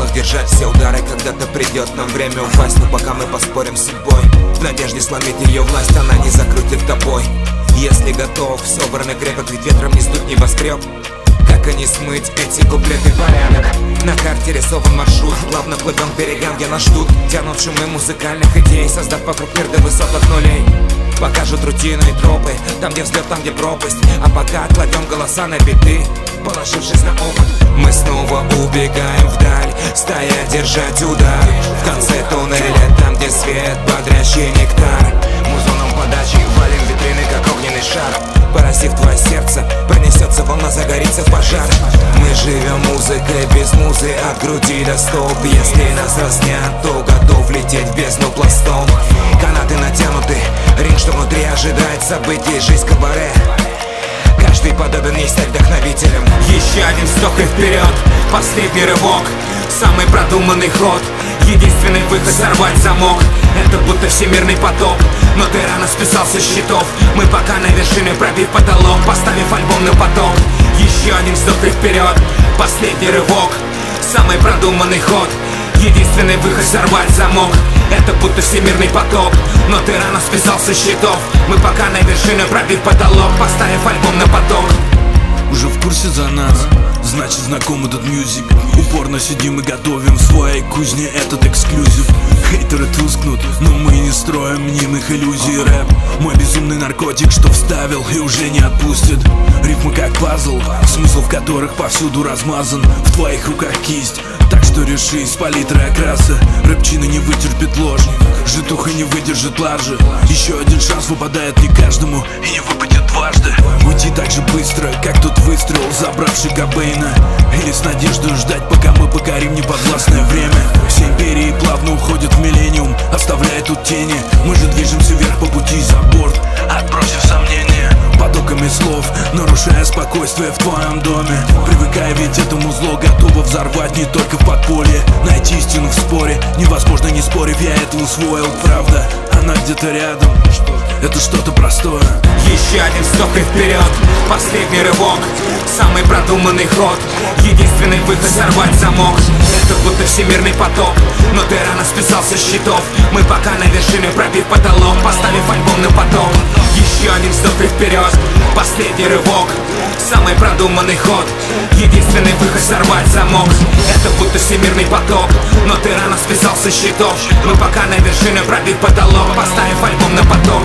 удержать все удары Когда-то придет нам время упасть Но пока мы поспорим с судьбой В надежде сломить ее власть Она не закрутит тобой. Если готов, собранный крепок Ведь ветром не сдуть небоскреб как и не смыть эти куплеты порядок? На карте рисован маршрут Плавно плывем к берегам, где нас ждут Тянут шумы музыкальных идей Создав вокруг мир до от нулей Покажут рутину и тропы Там, где взлет, там, где пропасть. А пока кладем голоса на биты Положившись на опыт Мы снова убегаем держать удар. В конце туннеля, там, где свет Бодрящий нектар. Музоном подачи валим витрины, как огненный шар. Поразив твое сердце, пронесется волна, загорится пожар. Мы живем музыкой без музы от груди до стоп. Если нас разнят, то готов лететь в бездну пластом. Канаты натянуты, ринг, что внутри ожидает событий, жизнь кабаре. Каждый подобен ей стать вдохновителем Еще один вздох и вперед, последний рывок Самый продуманный ход. Единственный выход сорвать замок. Это будто всемирный потоп. Но ты рано списался с счетов. Мы пока на вершине пробив потолок Поставив альбом на поток. Еще один вздох и вперед. Последний рывок. Самый продуманный ход. Единственный выход сорвать замок. Это будто всемирный потоп. Но ты рано списался с счетов. Мы пока на вершине пробив потолок Поставив альбом на поток. Уже в курсе за нас Значит знаком этот мюзик Упорно сидим и готовим в своей кузне этот эксклюзив. Хейтеры тускнут, но мы не строим мнимых иллюзий. Рэп мой безумный наркотик, что вставил и уже не отпустит. Рифмы как пазл, смысл в которых повсюду размазан. В твоих руках кисть, так что решись, палитра окраса. Рэпчина не вытерпит ложь, житуха не выдержит ларжи Еще один шанс выпадает не каждому и не выпадет дважды так же быстро, как тот выстрел, забравший Кобейна Или с надеждой ждать, пока мы покорим неподвластное время. Все империи плавно уходят в миллениум, оставляя тут тени. Мы же движемся вверх по пути за борт, отбросив сомнения Потоками слов, нарушая спокойствие в твоем доме. Привыкая ведь этому зло, готово взорвать не только в подполье. Найти истину в споре, невозможно не спорив, я это усвоил Правда, она где-то рядом, это что-то простое Еще один вздох и вперед, последний рывок Самый продуманный ход, единственный выход сорвать замок. Это будто всемирный потоп, но ты рано списался с счетов. Мы пока на вершине пробив потолок, поставив альбом на поток. Еще один вздох и вперед, последний рывок Самый продуманный ход, единственный выход сорвать замок. Это будто всемирный потоп, но ты рано списался с счетов. Мы пока на вершине пробив потолок, поставив альбом на поток